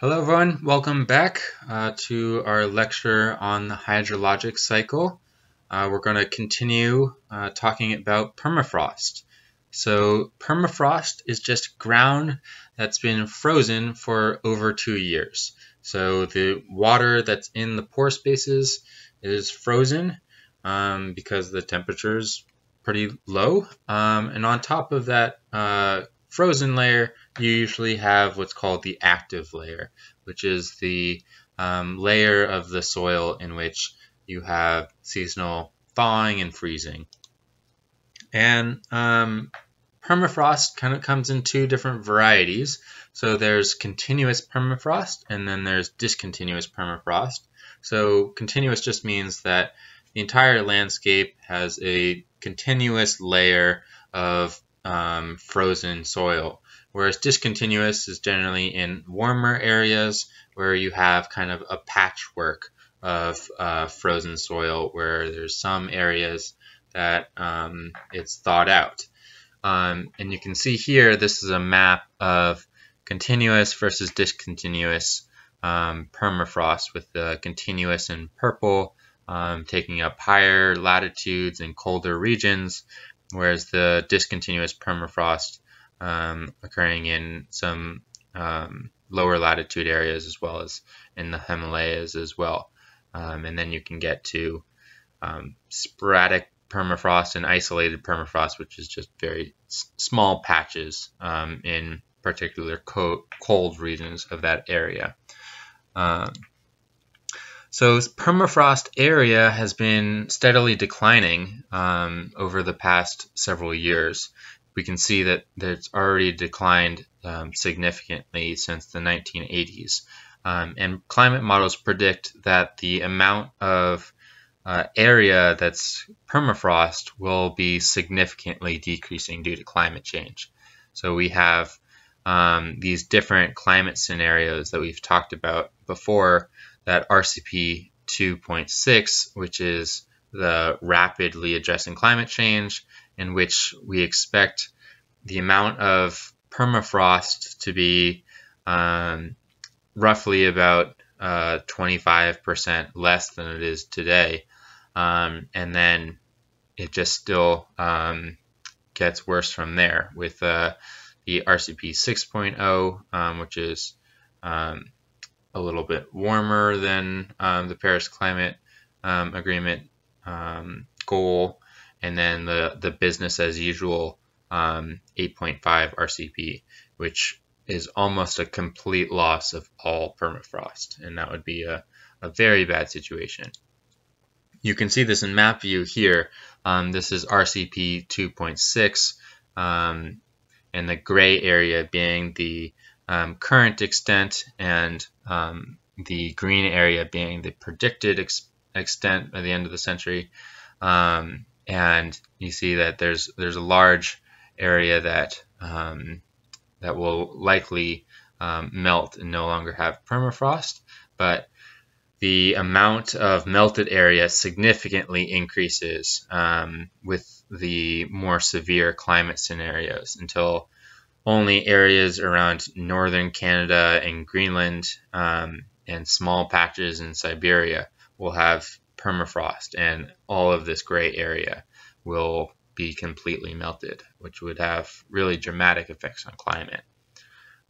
Hello everyone, welcome back uh, to our lecture on the hydrologic cycle. Uh, we're going to continue uh, talking about permafrost. So permafrost is just ground that's been frozen for over two years. So the water that's in the pore spaces is frozen um, because the temperature is pretty low. Um, and on top of that uh, frozen layer, you usually have what's called the active layer, which is the um, layer of the soil in which you have seasonal thawing and freezing. And um, permafrost kind of comes in two different varieties. So there's continuous permafrost and then there's discontinuous permafrost. So continuous just means that the entire landscape has a continuous layer of um, frozen soil, whereas discontinuous is generally in warmer areas where you have kind of a patchwork of uh, frozen soil where there's some areas that um, it's thawed out. Um, and you can see here, this is a map of continuous versus discontinuous um, permafrost with the continuous in purple um, taking up higher latitudes and colder regions whereas the discontinuous permafrost um, occurring in some um, lower latitude areas as well as in the Himalayas as well. Um, and then you can get to um, sporadic permafrost and isolated permafrost, which is just very small patches um, in particular co cold regions of that area. Um, so permafrost area has been steadily declining um, over the past several years. We can see that it's already declined um, significantly since the 1980s. Um, and climate models predict that the amount of uh, area that's permafrost will be significantly decreasing due to climate change. So we have um, these different climate scenarios that we've talked about before that RCP 2.6, which is the rapidly addressing climate change, in which we expect the amount of permafrost to be um, roughly about uh, 25% less than it is today. Um, and then it just still um, gets worse from there with uh, the RCP 6.0, um, which is um, a little bit warmer than um, the Paris Climate um, Agreement um, goal, and then the, the business as usual um, 8.5 RCP, which is almost a complete loss of all permafrost, and that would be a, a very bad situation. You can see this in map view here. Um, this is RCP 2.6, um, and the gray area being the um, current extent and um, the green area being the predicted ex extent by the end of the century. Um, and you see that there's there's a large area that um, that will likely um, melt and no longer have permafrost, but the amount of melted area significantly increases um, with the more severe climate scenarios until only areas around northern Canada and Greenland um, and small patches in Siberia will have permafrost, and all of this gray area will be completely melted, which would have really dramatic effects on climate.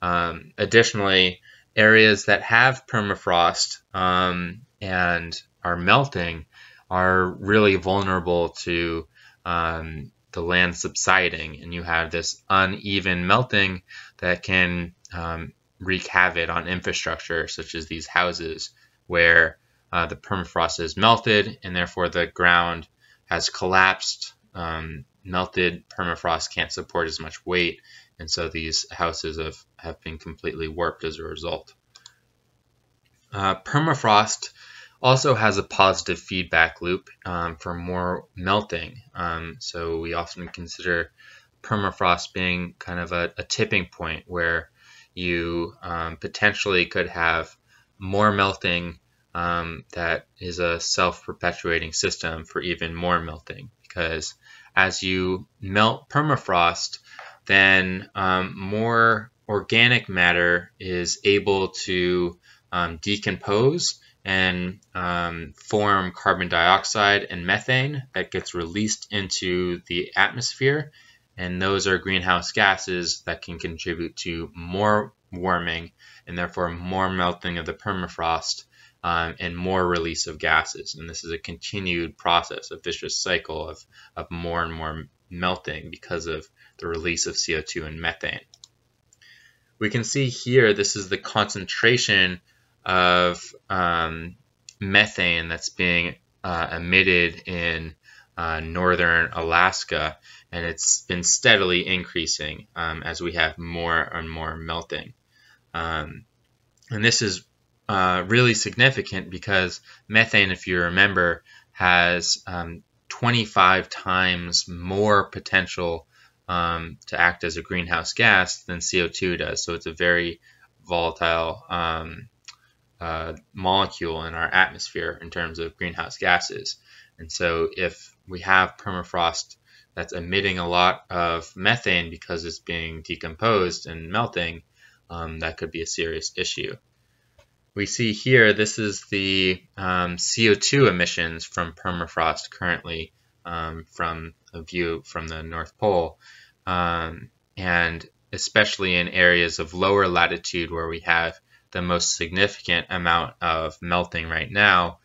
Um, additionally, areas that have permafrost um, and are melting are really vulnerable to um, the land subsiding and you have this uneven melting that can um, wreak havoc on infrastructure such as these houses where uh, the permafrost is melted and therefore the ground has collapsed. Um, melted permafrost can't support as much weight and so these houses have, have been completely warped as a result. Uh, permafrost also has a positive feedback loop um, for more melting. Um, so we often consider permafrost being kind of a, a tipping point where you um, potentially could have more melting um, that is a self-perpetuating system for even more melting because as you melt permafrost then um, more organic matter is able to um, decompose and um, form carbon dioxide and methane that gets released into the atmosphere. And those are greenhouse gases that can contribute to more warming and therefore more melting of the permafrost um, and more release of gases. And this is a continued process, a vicious cycle of, of more and more melting because of the release of CO2 and methane. We can see here this is the concentration of um, methane that's being uh, emitted in uh, northern Alaska, and it's been steadily increasing um, as we have more and more melting. Um, and this is uh, really significant because methane, if you remember, has um, 25 times more potential um, to act as a greenhouse gas than CO2 does. So it's a very volatile um, uh, molecule in our atmosphere in terms of greenhouse gases. And so if we have permafrost that's emitting a lot of methane because it's being decomposed and melting, um, that could be a serious issue we see here, this is the um, CO2 emissions from permafrost currently um, from a view from the North Pole. Um, and especially in areas of lower latitude where we have the most significant amount of melting right now,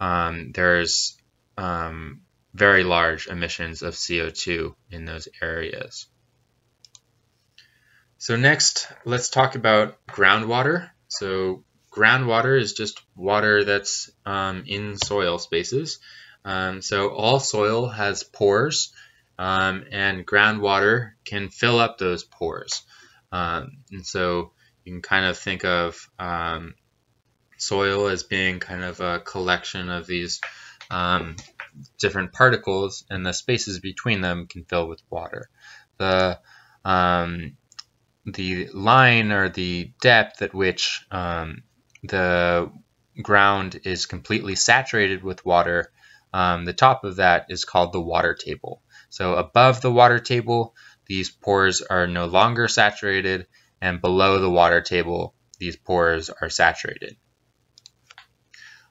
um, there's um, very large emissions of CO2 in those areas. So next, let's talk about groundwater. So groundwater is just water that's um, in soil spaces. Um, so all soil has pores, um, and groundwater can fill up those pores. Um, and so you can kind of think of um, soil as being kind of a collection of these um, different particles, and the spaces between them can fill with water. The the line or the depth at which um, the ground is completely saturated with water, um, the top of that is called the water table. So above the water table, these pores are no longer saturated, and below the water table, these pores are saturated.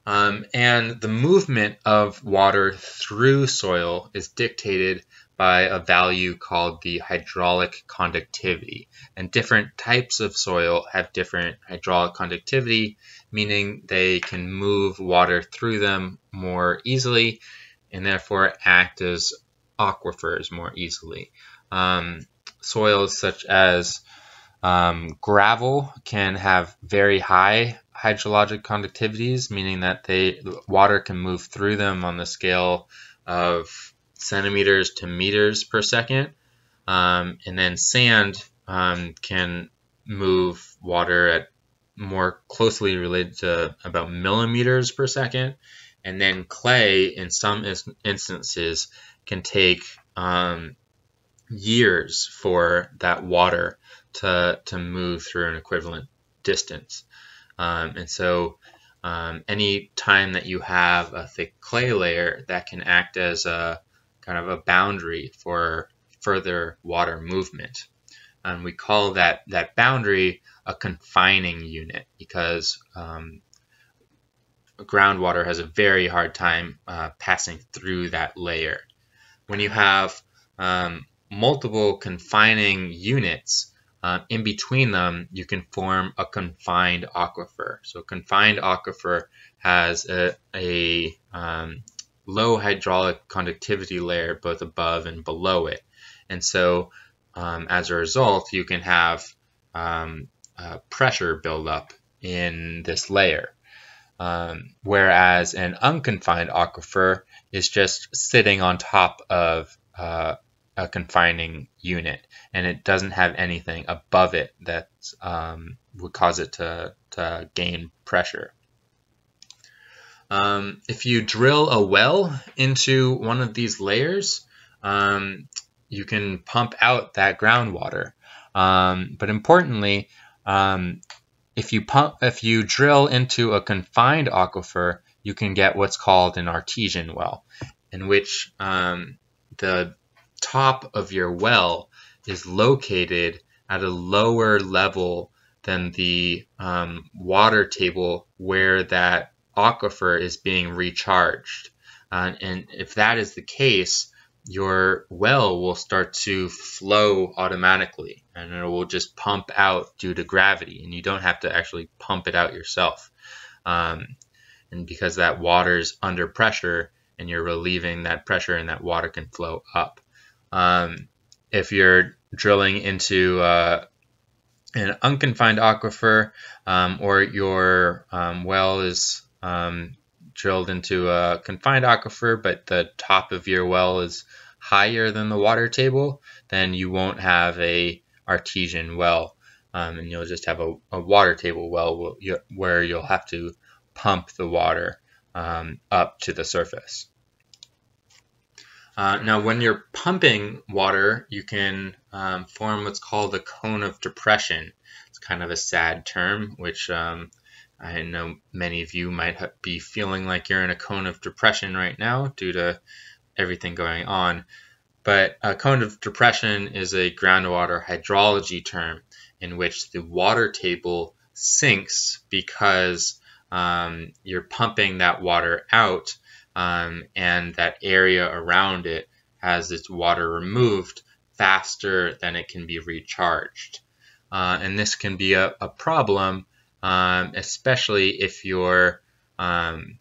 Um, and the movement of water through soil is dictated by a value called the hydraulic conductivity. And different types of soil have different hydraulic conductivity, meaning they can move water through them more easily and therefore act as aquifers more easily. Um, soils such as um, gravel can have very high hydrologic conductivities, meaning that they water can move through them on the scale of centimeters to meters per second. Um, and then sand um, can move water at more closely related to about millimeters per second. And then clay, in some instances, can take um, years for that water to, to move through an equivalent distance. Um, and so um, any time that you have a thick clay layer that can act as a kind of a boundary for further water movement. And we call that, that boundary a confining unit because um, groundwater has a very hard time uh, passing through that layer. When you have um, multiple confining units, uh, in between them, you can form a confined aquifer. So a confined aquifer has a, a um, low hydraulic conductivity layer both above and below it. And so um, as a result, you can have um, uh, pressure buildup in this layer. Um, whereas an unconfined aquifer is just sitting on top of uh, a confining unit and it doesn't have anything above it that um, would cause it to, to gain pressure. Um, if you drill a well into one of these layers, um, you can pump out that groundwater. Um, but importantly, um, if you pump, if you drill into a confined aquifer, you can get what's called an artesian well, in which um, the top of your well is located at a lower level than the um, water table where that aquifer is being recharged. Uh, and if that is the case, your well will start to flow automatically and it will just pump out due to gravity and you don't have to actually pump it out yourself. Um, and because that water is under pressure and you're relieving that pressure and that water can flow up. Um, if you're drilling into uh, an unconfined aquifer um, or your um, well is um, drilled into a confined aquifer, but the top of your well is higher than the water table, then you won't have a artesian well, um, and you'll just have a, a water table well where you'll have to pump the water um, up to the surface. Uh, now, when you're pumping water, you can um, form what's called a cone of depression. It's kind of a sad term, which um, I know many of you might be feeling like you're in a cone of depression right now due to everything going on. But a cone of depression is a groundwater hydrology term in which the water table sinks because um, you're pumping that water out um, and that area around it has its water removed faster than it can be recharged. Uh, and this can be a, a problem, um, especially if you're um,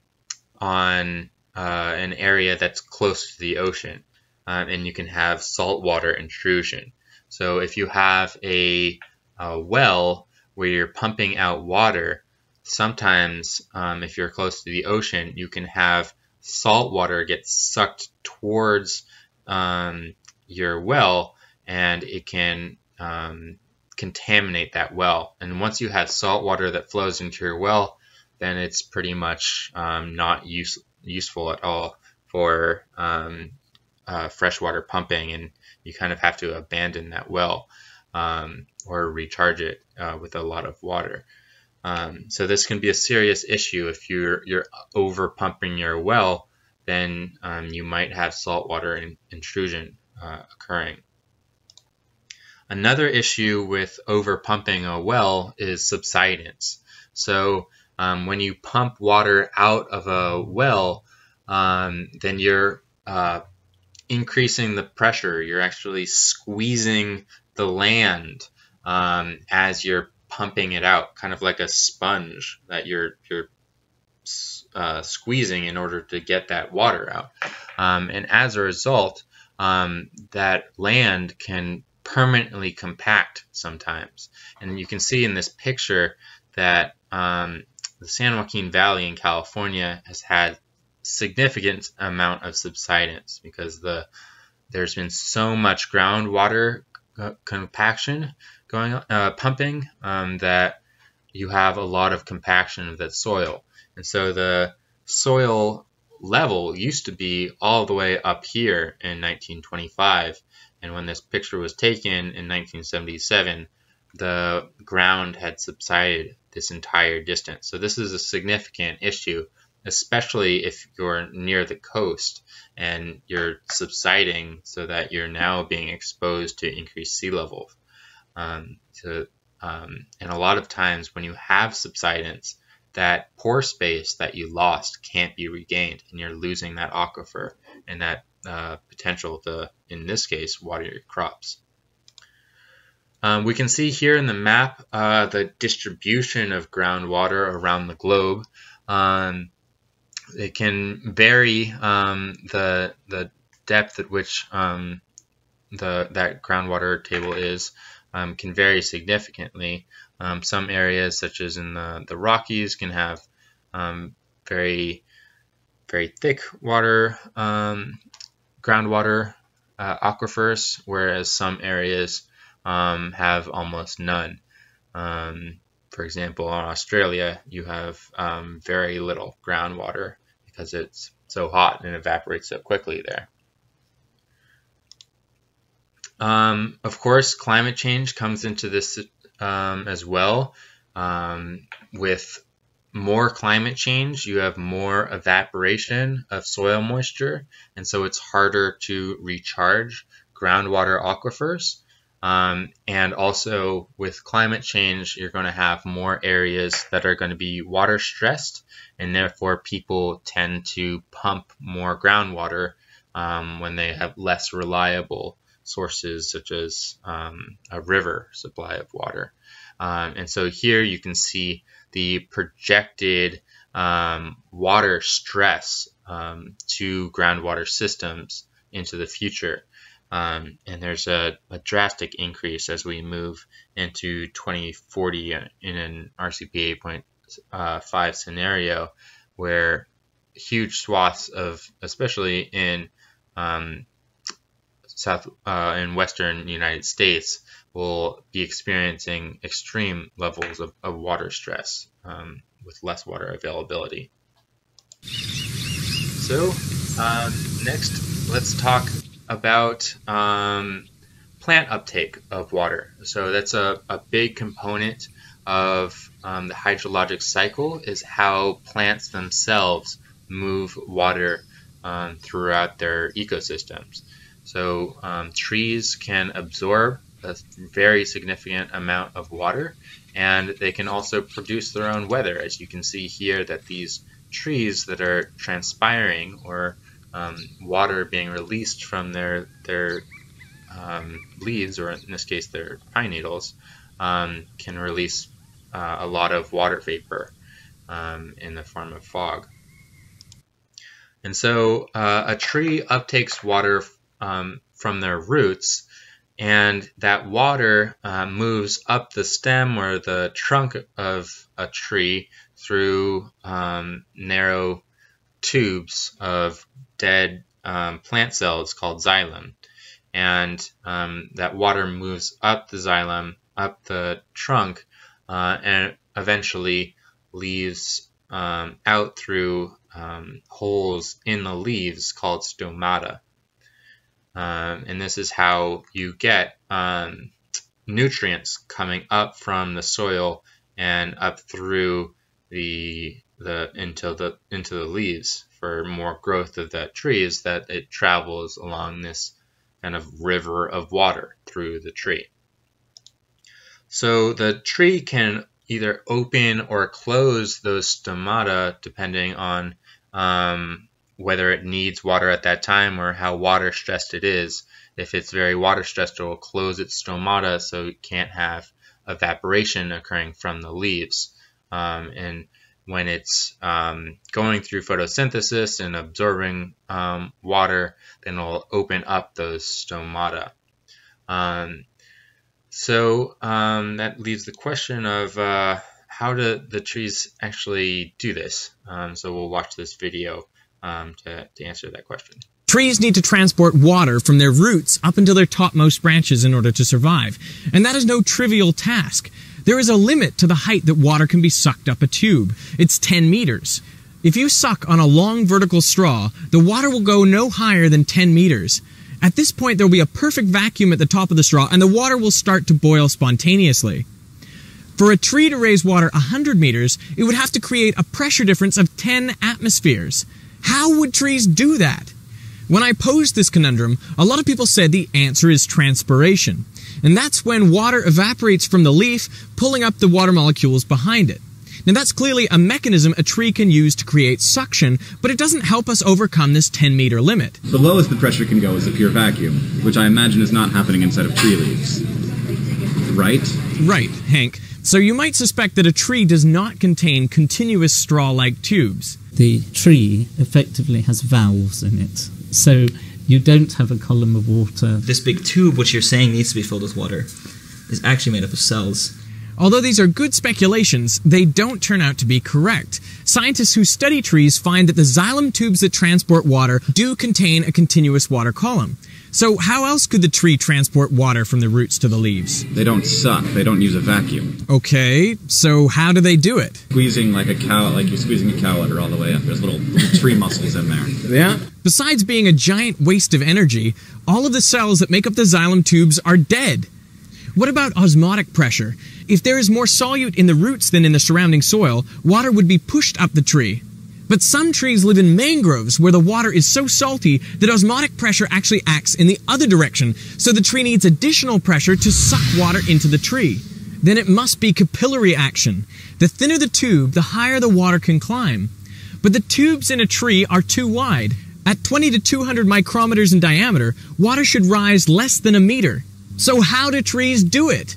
on uh, an area that's close to the ocean um, and you can have saltwater intrusion. So if you have a, a well where you're pumping out water, sometimes um, if you're close to the ocean, you can have salt water gets sucked towards um, your well and it can um, contaminate that well. And once you have salt water that flows into your well, then it's pretty much um, not use, useful at all for um, uh, freshwater pumping, and you kind of have to abandon that well um, or recharge it uh, with a lot of water. Um, so this can be a serious issue if you're you're over pumping your well, then um, you might have saltwater in, intrusion uh, occurring. Another issue with over pumping a well is subsidence. So um, when you pump water out of a well, um, then you're uh, increasing the pressure. You're actually squeezing the land um, as you're pumping it out, kind of like a sponge that you're you're uh, squeezing in order to get that water out. Um, and as a result, um, that land can permanently compact sometimes. And you can see in this picture that um, the San Joaquin Valley in California has had significant amount of subsidence because the there's been so much groundwater uh, compaction going on, uh, pumping um, that you have a lot of compaction of that soil. And so the soil level used to be all the way up here in 1925. And when this picture was taken in 1977, the ground had subsided this entire distance. So this is a significant issue especially if you're near the coast and you're subsiding so that you're now being exposed to increased sea level. Um, so, um, and a lot of times when you have subsidence, that pore space that you lost can't be regained and you're losing that aquifer and that uh, potential to, in this case, water your crops. Um, we can see here in the map uh, the distribution of groundwater around the globe. Um, it can vary um, the the depth at which um, the that groundwater table is um, can vary significantly. Um, some areas, such as in the the Rockies, can have um, very very thick water um, groundwater uh, aquifers, whereas some areas have almost none. for example, in Australia, you have very little groundwater because it's so hot and evaporates so quickly there. Um, of course, climate change comes into this um, as well. Um, with more climate change, you have more evaporation of soil moisture, and so it's harder to recharge groundwater aquifers. Um, and also with climate change, you're going to have more areas that are going to be water stressed, and therefore people tend to pump more groundwater um, when they have less reliable sources, such as um, a river supply of water. Um, and so here you can see the projected um, water stress um, to groundwater systems into the future. Um, and there's a, a, drastic increase as we move into 2040 in an RCP 8.5 scenario where huge swaths of, especially in um, South uh, in Western United States, will be experiencing extreme levels of, of water stress um, with less water availability. So um, next, let's talk about um, plant uptake of water. So that's a, a big component of um, the hydrologic cycle is how plants themselves move water um, throughout their ecosystems. So um, trees can absorb a very significant amount of water and they can also produce their own weather as you can see here that these trees that are transpiring or um, water being released from their their um, leaves, or in this case their pine needles, um, can release uh, a lot of water vapor um, in the form of fog. And so uh, a tree uptakes water um, from their roots, and that water uh, moves up the stem or the trunk of a tree through um, narrow tubes of dead um, plant cells called xylem. And um, that water moves up the xylem, up the trunk, uh, and eventually leaves um, out through um, holes in the leaves called stomata. Um, and this is how you get um, nutrients coming up from the soil and up through the the into the into the leaves for more growth of that tree is that it travels along this kind of river of water through the tree. So the tree can either open or close those stomata depending on um, whether it needs water at that time or how water stressed it is. If it's very water stressed, it will close its stomata so it can't have evaporation occurring from the leaves. Um, and when it's um, going through photosynthesis and absorbing um, water, then it'll open up those stomata. Um, so um, that leaves the question of uh, how do the trees actually do this? Um, so we'll watch this video um, to, to answer that question. Trees need to transport water from their roots up until their topmost branches in order to survive. And that is no trivial task. There is a limit to the height that water can be sucked up a tube. It's 10 meters. If you suck on a long vertical straw, the water will go no higher than 10 meters. At this point, there will be a perfect vacuum at the top of the straw, and the water will start to boil spontaneously. For a tree to raise water 100 meters, it would have to create a pressure difference of 10 atmospheres. How would trees do that? When I posed this conundrum, a lot of people said the answer is transpiration. And that's when water evaporates from the leaf, pulling up the water molecules behind it. Now that's clearly a mechanism a tree can use to create suction, but it doesn't help us overcome this 10 meter limit. The lowest the pressure can go is a pure vacuum, which I imagine is not happening inside of tree leaves. Right? Right, Hank. So you might suspect that a tree does not contain continuous straw-like tubes. The tree effectively has valves in it. So you don't have a column of water. This big tube, which you're saying needs to be filled with water, is actually made up of cells. Although these are good speculations, they don't turn out to be correct. Scientists who study trees find that the xylem tubes that transport water do contain a continuous water column. So how else could the tree transport water from the roots to the leaves? They don't suck. They don't use a vacuum. Okay, so how do they do it? Squeezing like a cow, like you're squeezing a cow udder all the way up. There's little, little tree muscles in there. Yeah. Besides being a giant waste of energy, all of the cells that make up the xylem tubes are dead. What about osmotic pressure? If there is more solute in the roots than in the surrounding soil, water would be pushed up the tree. But some trees live in mangroves where the water is so salty that osmotic pressure actually acts in the other direction, so the tree needs additional pressure to suck water into the tree. Then it must be capillary action. The thinner the tube, the higher the water can climb. But the tubes in a tree are too wide. At 20 to 200 micrometers in diameter, water should rise less than a meter. So how do trees do it?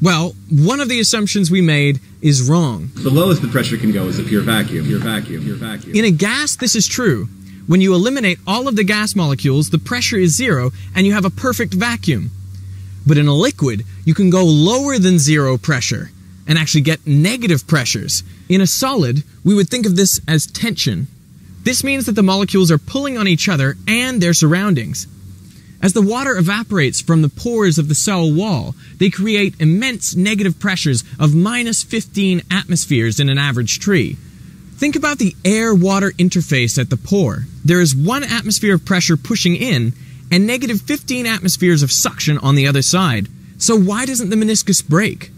Well, one of the assumptions we made is wrong. The lowest the pressure can go is a pure vacuum. Pure vacuum. Pure vacuum. In a gas, this is true. When you eliminate all of the gas molecules, the pressure is zero and you have a perfect vacuum. But in a liquid, you can go lower than zero pressure and actually get negative pressures. In a solid, we would think of this as tension. This means that the molecules are pulling on each other and their surroundings. As the water evaporates from the pores of the cell wall, they create immense negative pressures of minus 15 atmospheres in an average tree. Think about the air-water interface at the pore. There is one atmosphere of pressure pushing in and negative 15 atmospheres of suction on the other side. So why doesn't the meniscus break?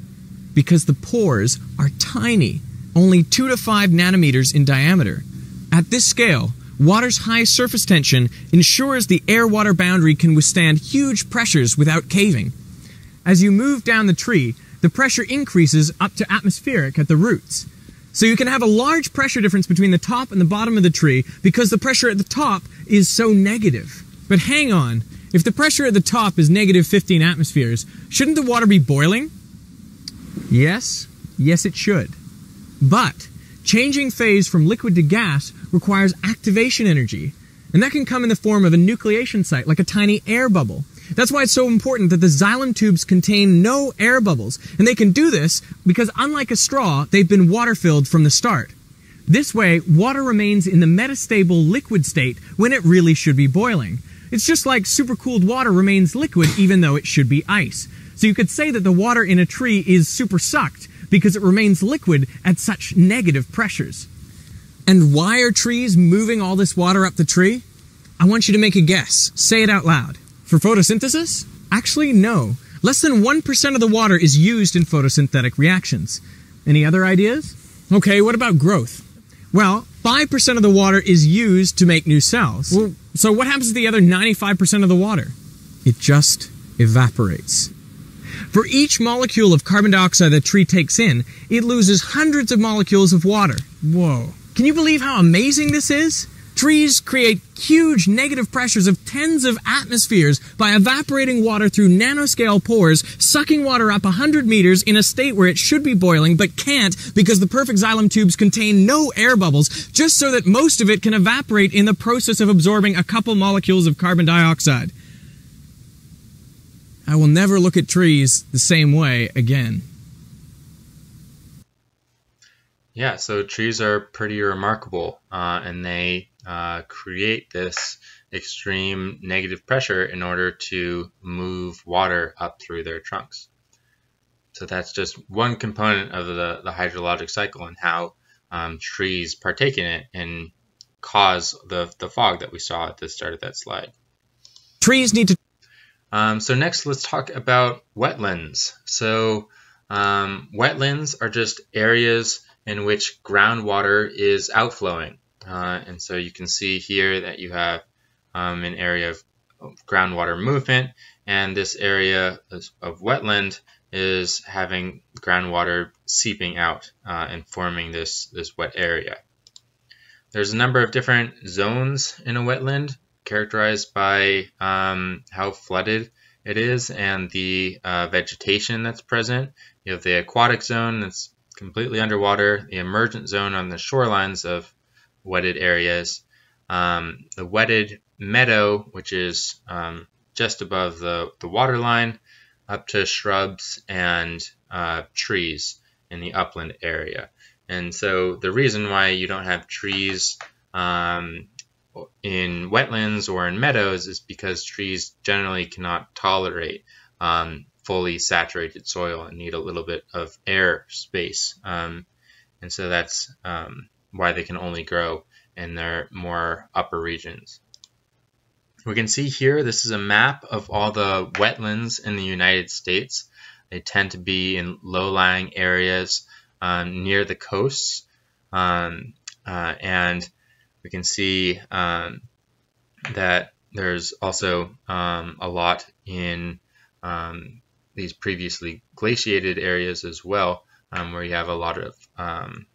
Because the pores are tiny, only 2 to 5 nanometers in diameter. At this scale, water's high surface tension ensures the air-water boundary can withstand huge pressures without caving. As you move down the tree, the pressure increases up to atmospheric at the roots. So you can have a large pressure difference between the top and the bottom of the tree because the pressure at the top is so negative. But hang on, if the pressure at the top is negative 15 atmospheres, shouldn't the water be boiling? Yes, yes it should. But changing phase from liquid to gas requires activation energy, and that can come in the form of a nucleation site, like a tiny air bubble. That's why it's so important that the xylem tubes contain no air bubbles, and they can do this because unlike a straw, they've been water filled from the start. This way, water remains in the metastable liquid state when it really should be boiling. It's just like supercooled water remains liquid even though it should be ice. So you could say that the water in a tree is super sucked because it remains liquid at such negative pressures. And why are trees moving all this water up the tree? I want you to make a guess. Say it out loud. For photosynthesis? Actually, no. Less than 1% of the water is used in photosynthetic reactions. Any other ideas? Okay, what about growth? Well, 5% of the water is used to make new cells. Well, so what happens to the other 95% of the water? It just evaporates. For each molecule of carbon dioxide the tree takes in, it loses hundreds of molecules of water. Whoa. Can you believe how amazing this is? Trees create huge negative pressures of tens of atmospheres by evaporating water through nanoscale pores, sucking water up 100 meters in a state where it should be boiling but can't because the perfect xylem tubes contain no air bubbles, just so that most of it can evaporate in the process of absorbing a couple molecules of carbon dioxide. I will never look at trees the same way again. Yeah, so trees are pretty remarkable, uh, and they uh, create this extreme negative pressure in order to move water up through their trunks. So that's just one component of the, the hydrologic cycle and how um, trees partake in it and cause the, the fog that we saw at the start of that slide. Trees need to. Um, so next, let's talk about wetlands. So um, wetlands are just areas in which groundwater is outflowing. Uh, and so you can see here that you have um, an area of, groundwater movement, and this area of wetland is having groundwater seeping out uh, and forming this, this wet area. There's a number of different zones in a wetland characterized by um, how flooded it is and the uh, vegetation that's present. You have the aquatic zone that's completely underwater, the emergent zone on the shorelines of wetted areas, um, the wetted meadow, which is um, just above the, the water line, up to shrubs and uh, trees in the upland area. And so the reason why you don't have trees um, in wetlands or in meadows is because trees generally cannot tolerate um, fully saturated soil and need a little bit of air space. Um, and so that's um, why they can only grow in their more upper regions. We can see here, this is a map of all the wetlands in the United States. They tend to be in low-lying areas um, near the coasts. Um, uh, and we can see um, that there's also um, a lot in um, these previously glaciated areas as well, um, where you have a lot of um,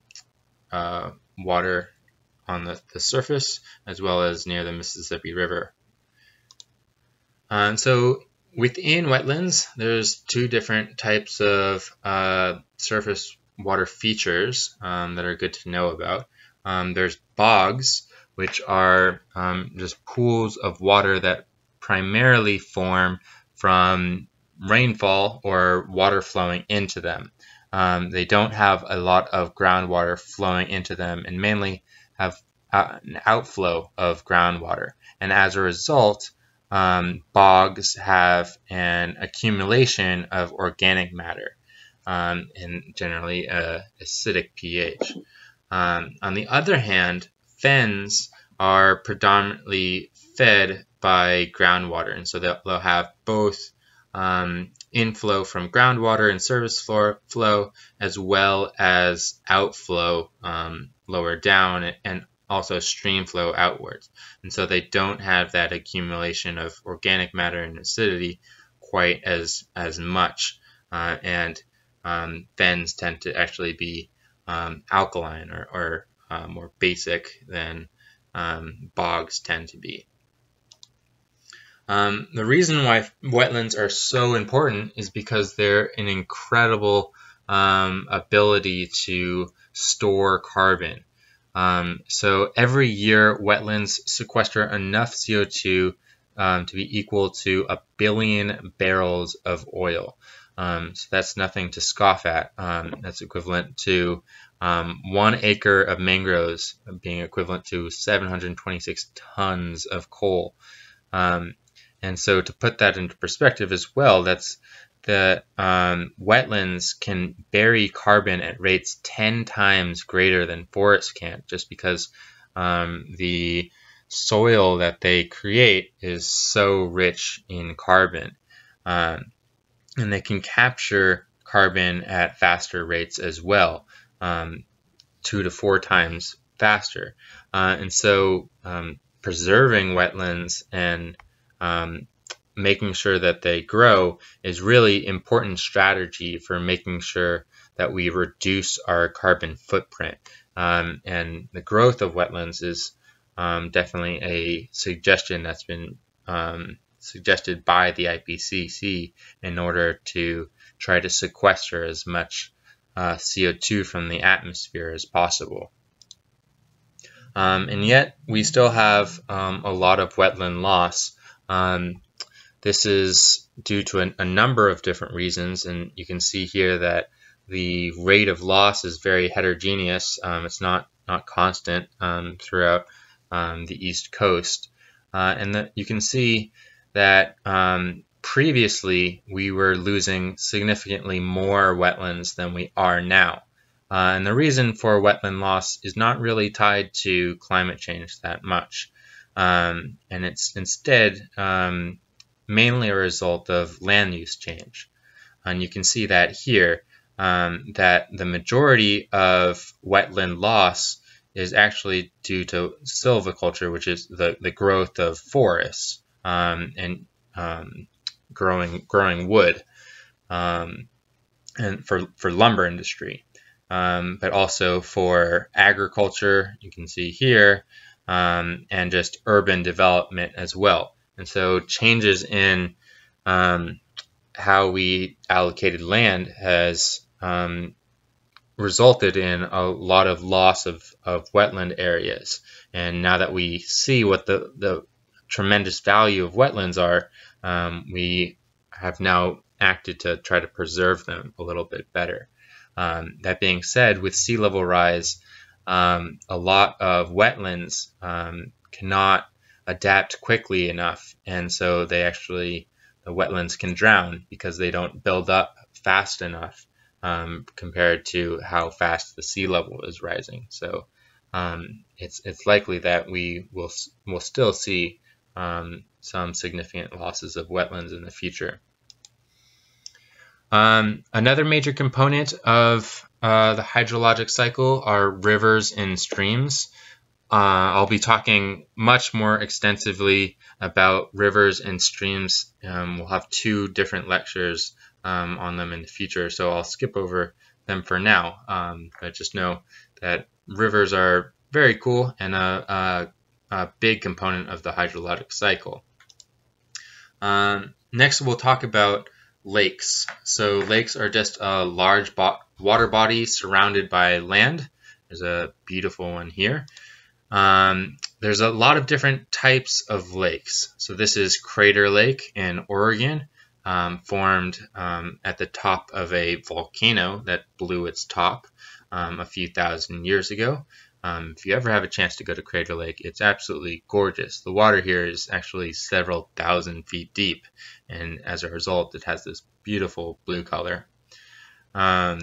uh, water on the, the, surface as well as near the Mississippi River. And so within wetlands, there's two different types of uh, surface water features um, that are good to know about. Um, there's bogs, which are um, just pools of water that primarily form from rainfall or water flowing into them. Um, they don't have a lot of groundwater flowing into them and mainly have an outflow of groundwater. And as a result, um, bogs have an accumulation of organic matter um, and generally a acidic pH. Um, on the other hand, fens are predominantly fed by groundwater, and so they'll have both um, inflow from groundwater and surface flow, flow as well as outflow um, lower down and also stream flow outwards. And so they don't have that accumulation of organic matter and acidity quite as as much. Uh, and um, fens tend to actually be um, alkaline or, or uh, more basic than um, bogs tend to be. Um, the reason why wetlands are so important is because they're an incredible um, ability to store carbon. Um, so every year, wetlands sequester enough CO2 um, to be equal to a billion barrels of oil. Um, so that's nothing to scoff at. Um, that's equivalent to one acre of mangroves being equivalent to 726 tons of coal. Um, and so to put that into perspective as well, that's that um, wetlands can bury carbon at rates 10 times greater than forests can, just because um, the soil that they create is so rich in carbon. Um, and they can capture carbon at faster rates as well, um, two to four times faster. Uh, and so um, preserving wetlands and um, making sure that they grow is really important strategy for making sure that we reduce our carbon footprint. Um, and the growth of wetlands is um, definitely a suggestion that's been um, suggested by the IPCC in order to try to sequester as much uh, CO2 from the atmosphere as possible. Um, and yet, we still have um, a lot of wetland loss. Um, this is due to a, a, number of different reasons, and you can see here that the rate of loss is very heterogeneous. Um, it's not not constant um, throughout um, the East Coast, uh, and you can see that um, previously we were losing significantly more wetlands than we are now. Uh, and the reason for wetland loss is not really tied to climate change that much. Um, and it's instead um, mainly a result of land use change. And you can see that here, um, that the majority of wetland loss is actually due to silviculture, which is the, the growth of forests um, and um, growing growing wood, um, and for for lumber industry, but also for agriculture. You can see here, um, and just urban development as well. And so changes in um, how we allocated land has um, resulted in a lot of loss of, of wetland areas. And now that we see what the, the tremendous value of wetlands are, um, we have now acted to try to preserve them a little bit better. Um, that being said, with sea level rise, um, a lot of wetlands um, cannot adapt quickly enough, and so they actually the wetlands can drown because they don't build up fast enough um, compared to how fast the sea level is rising. So um, it's it's likely that we will will still see um, some significant losses of wetlands in the future. Um, another major component of uh, the hydrologic cycle are rivers and streams. Uh, I'll be talking much more extensively about rivers and streams. Um, we'll have two different lectures um, on them in the future, so I'll skip over them for now. Um, but just know that rivers are very cool and a, a, a big component of the hydrologic cycle. Um, next, we'll talk about lakes. So lakes are just a large bo water body surrounded by land. There's a beautiful one here. Um, there's a lot of different types of lakes. So this is Crater Lake in Oregon, um, formed um, at the top of a volcano that blew its top um, a few thousand years ago. Um, if you ever have a chance to go to Crater Lake, it's absolutely gorgeous. The water here is actually several thousand feet deep, and as a result, it has this beautiful blue color. Um,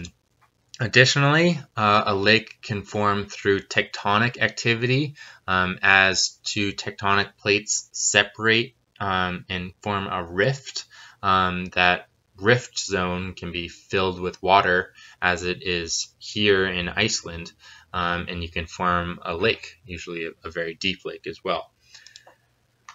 additionally, uh, a lake can form through tectonic activity um, as two tectonic plates separate um, and form a rift. Um, that rift zone can be filled with water as it is here in Iceland um, and you can form a lake, usually a, a very deep lake as well.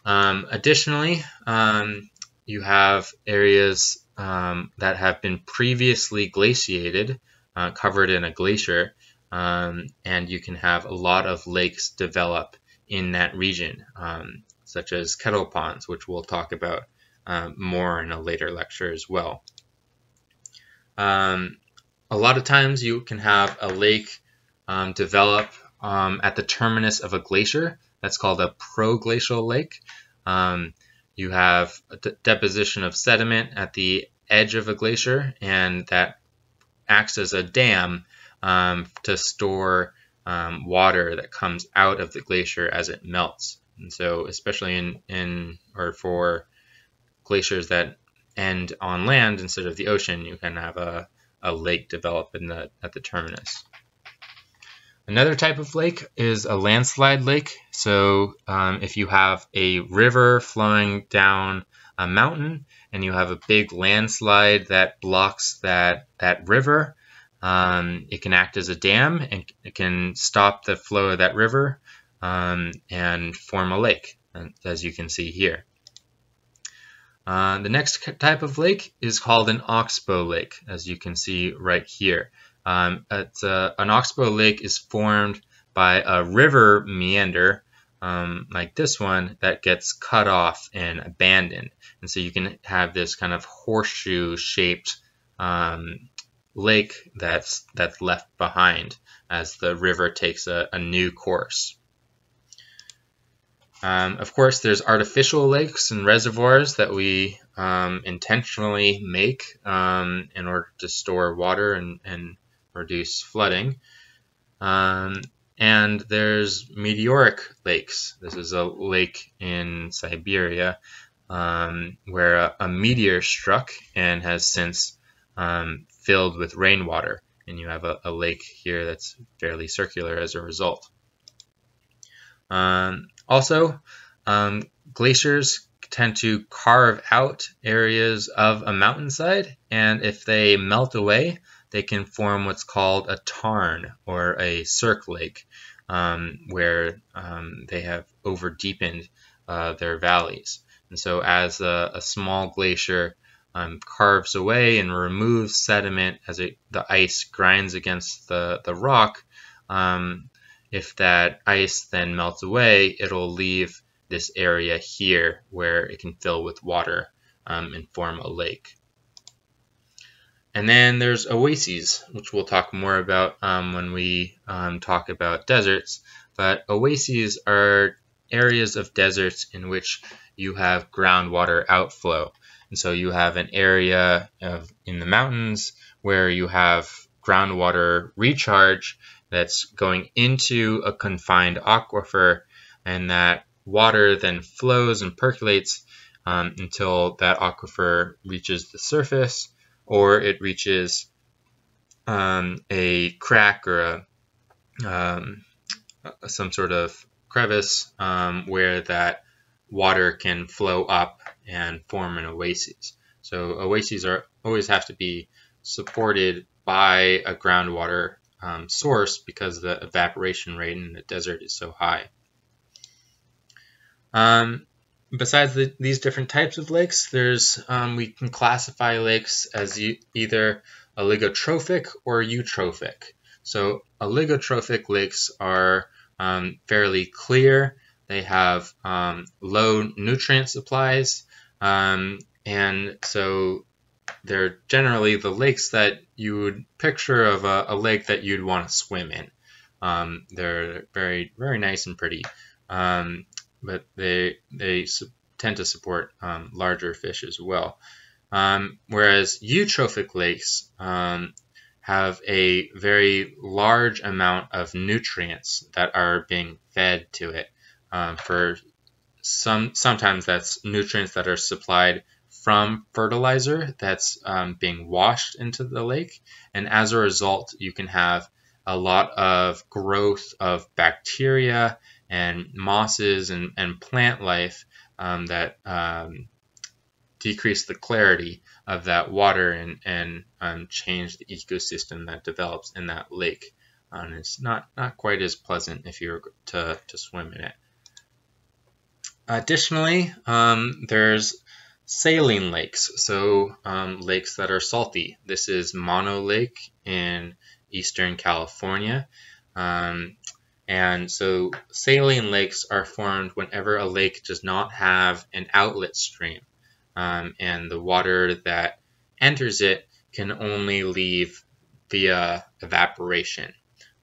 Um, additionally, um, you have areas um, that have been previously glaciated, uh, covered in a glacier, um, and you can have a lot of lakes develop in that region, um, such as kettle ponds, which we'll talk about more in a later lecture as well. a lot of times you can have a lake um, develop um, at the terminus of a glacier. That's called a proglacial lake. Um, you have deposition of sediment at the edge of a glacier, and that acts as a dam um, to store um, water that comes out of the glacier as it melts. And so, especially in, in or for glaciers that end on land instead of the ocean, you can have a, a lake develop in the, at the terminus. Another type of lake is a landslide lake. So um, if you have a river flowing down a mountain and you have a big landslide that blocks that, that river, um, it can act as a dam and it can stop the flow of that river um, and form a lake, as you can see here. Uh, the next type of lake is called an oxbow lake, as you can see right here. Um, uh, an oxbow lake is formed by a river meander um, like this one that gets cut off and abandoned. And so you can have this kind of horseshoe shaped um, lake that's, that's left behind as the river takes a, a new course. Um, of course, there's artificial lakes and reservoirs that we um, intentionally make um, in order to store water and, and reduce flooding. Um, and there's meteoric lakes. This is a lake in Siberia um, where a, a, meteor struck and has since um, filled with rainwater. And you have a, a, lake here that's fairly circular as a result. Um, also, um, glaciers tend to carve out areas of a mountainside, and if they melt away, they can form what's called a tarn or a cirque lake, um, where um, they have over deepened uh, their valleys. And so, as a, a small glacier um, carves away and removes sediment as it, the ice grinds against the, the rock, um, if that ice then melts away, it'll leave this area here where it can fill with water um, and form a lake. And then there's oases, which we'll talk more about um, when we um, talk about deserts. But oases are areas of deserts in which you have groundwater outflow. And so you have an area of, in the mountains where you have groundwater recharge that's going into a confined aquifer, and that water then flows and percolates um, until that aquifer reaches the surface or it reaches um, a crack or a um, some sort of crevice um, where that water can flow up and form an oasis. So oases are always have to be supported by a groundwater um, source because the evaporation rate in the desert is so high. Besides the, these different types of lakes, there's um, we can classify lakes as e either oligotrophic or eutrophic. So oligotrophic lakes are um, fairly clear. They have um, low nutrient supplies, um, and so they're generally the lakes that you would picture of a, a lake that you'd want to swim in. Um, they're very very nice and pretty, um, but they they tend to support um, larger fish as well. Um, whereas eutrophic lakes um, have a very large amount of nutrients that are being fed to it. Um, for some, sometimes that's nutrients that are supplied from fertilizer that's um, being washed into the lake, and as a result, you can have a lot of growth of bacteria and mosses and, and plant life um, that um, decrease the clarity of that water and, and um, change the ecosystem that develops in that lake. And it's not, not quite as pleasant if you were to, to swim in it. Additionally, um, there's saline lakes, so um, lakes that are salty. This is Mono Lake in eastern California. Um, and so saline lakes are formed whenever a lake does not have an outlet stream. Um, and the water that enters it can only leave via evaporation,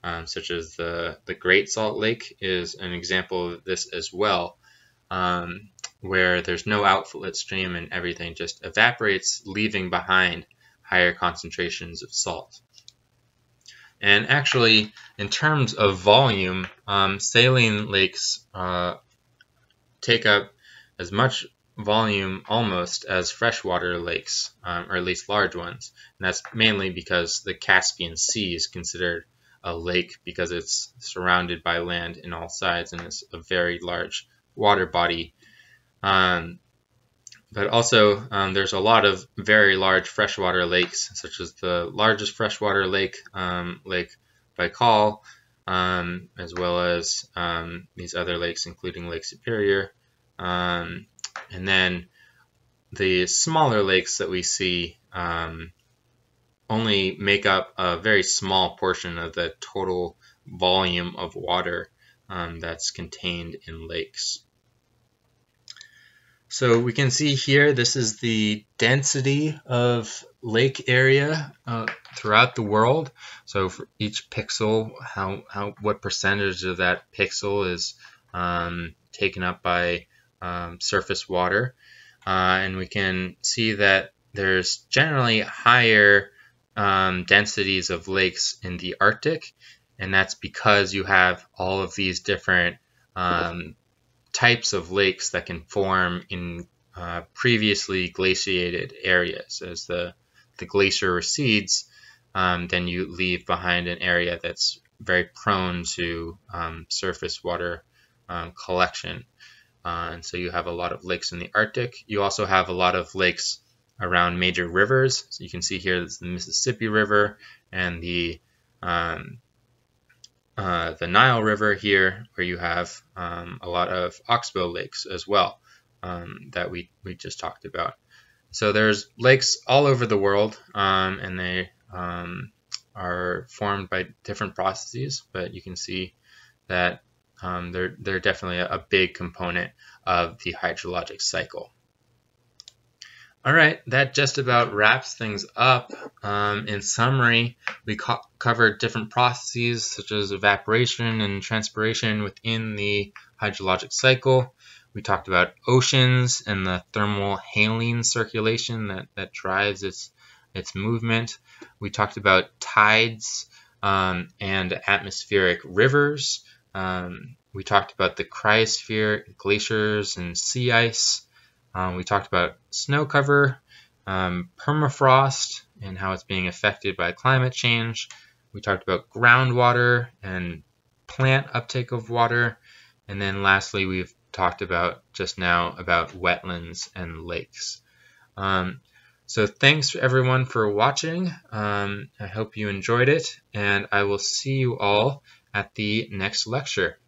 um, such as the, the Great Salt Lake is an example of this as well, um, where there's no outlet stream and everything just evaporates, leaving behind higher concentrations of salt. And actually, in terms of volume, um, saline lakes uh, take up as much volume almost as freshwater lakes, um, or at least large ones. And that's mainly because the Caspian Sea is considered a lake because it's surrounded by land in all sides and it's a very large water body. Um, but also, um, there's a lot of very large freshwater lakes, such as the largest freshwater lake, um, Lake Baikal, um, as well as um, these other lakes, including Lake Superior. Um, and then the smaller lakes that we see um, only make up a very small portion of the total volume of water that's contained in lakes. So we can see here, this is the density of lake area uh, throughout the world. So for each pixel, how, how what percentage of that pixel is um, taken up by um, surface water. Uh, and we can see that there's generally higher um, densities of lakes in the Arctic. And that's because you have all of these different um, types of lakes that can form in uh, previously glaciated areas. As the, the glacier recedes, um, then you leave behind an area that's very prone to um, surface water um, collection. Uh, and so you have a lot of lakes in the Arctic. You also have a lot of lakes around major rivers. So you can see here the Mississippi River and the um, uh, the Nile River here, where you have um, a lot of oxbow lakes as well um, that we, we just talked about. So there's lakes all over the world, um, and they um, are formed by different processes, but you can see that um, they're, they're definitely a, a big component of the hydrologic cycle. All right, that just about wraps things up. Um, in summary, we co covered different processes such as evaporation and transpiration within the hydrologic cycle. We talked about oceans and the thermohaline circulation that, that drives its, its movement. We talked about tides um, and atmospheric rivers. Um, we talked about the cryosphere, glaciers, and sea ice. Um, we talked about snow cover, um, permafrost, and how it's being affected by climate change. We talked about groundwater and plant uptake of water. And then lastly, we've talked about just now about wetlands and lakes. Um, So thanks everyone for watching. Um, I hope you enjoyed it, and I will see you all at the next lecture.